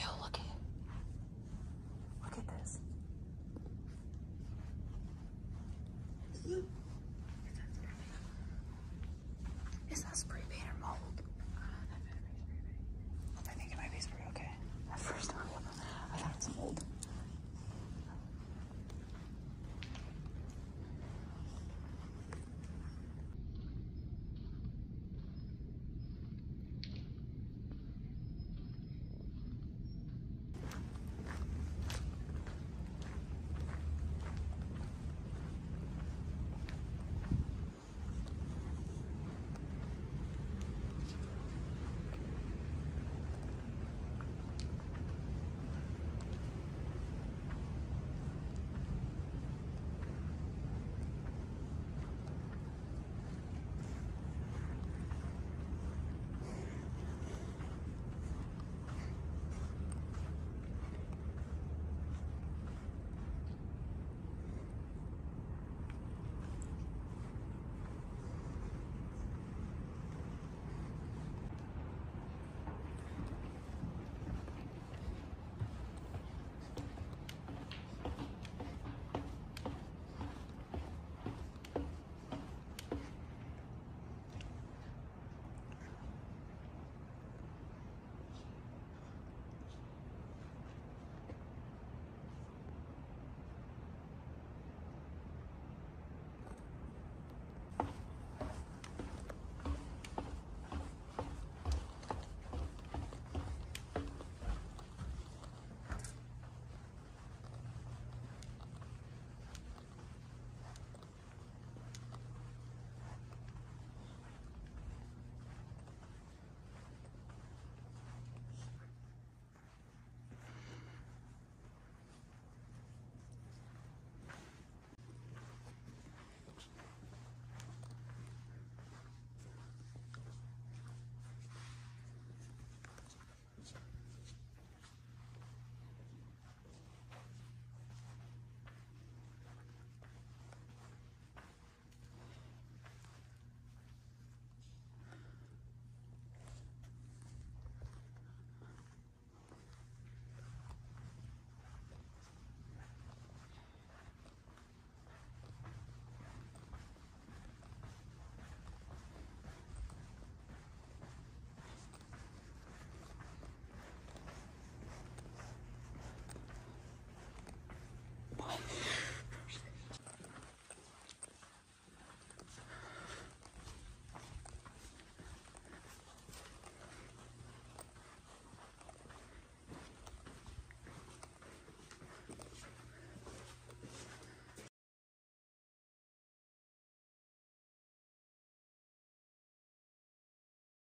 real looking.